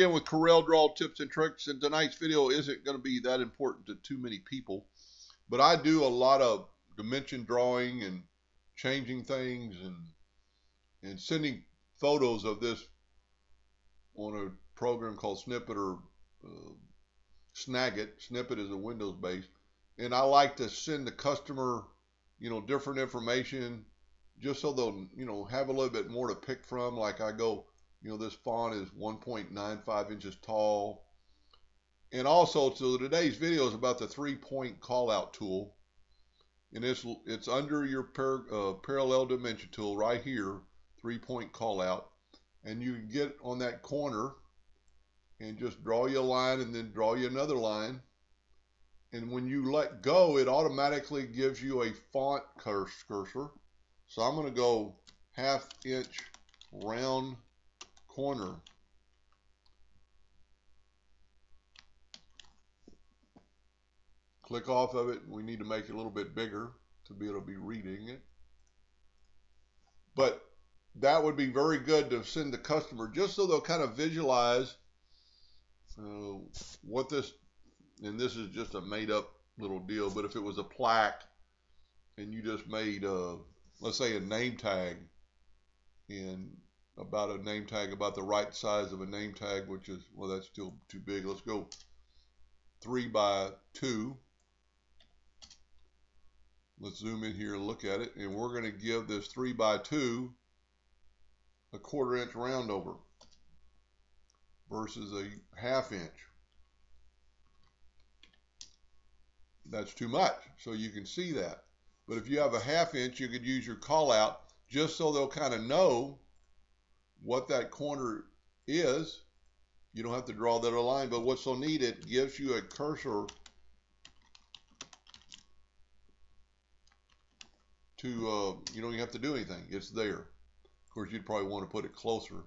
again with Corel Draw tips and tricks. And tonight's video isn't going to be that important to too many people, but I do a lot of dimension drawing and changing things and and sending photos of this on a program called Snippet or uh, Snagit. Snippet is a Windows based, and I like to send the customer, you know, different information just so they'll you know have a little bit more to pick from. Like I go, you know, this font is 1.95 inches tall. And also, so today's video is about the three-point callout tool. And it's, it's under your par, uh, parallel dimension tool right here, three-point callout. And you can get on that corner and just draw you a line and then draw you another line. And when you let go, it automatically gives you a font cursor. So I'm going to go half inch round corner. Click off of it. We need to make it a little bit bigger to be able to be reading it. But that would be very good to send the customer just so they'll kind of visualize uh, what this, and this is just a made up little deal, but if it was a plaque and you just made, a, let's say, a name tag and about a name tag, about the right size of a name tag, which is, well, that's still too big. Let's go three by two. Let's zoom in here and look at it. And we're going to give this three by two a quarter inch round over versus a half inch. That's too much. So you can see that. But if you have a half inch, you could use your call out just so they'll kind of know what that corner is. You don't have to draw that a line, but what's so neat, it gives you a cursor to, uh, you don't even have to do anything. It's there. Of course, you'd probably want to put it closer.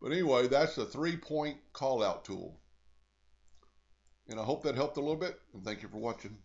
But anyway, that's the three-point call-out tool. And I hope that helped a little bit, and thank you for watching.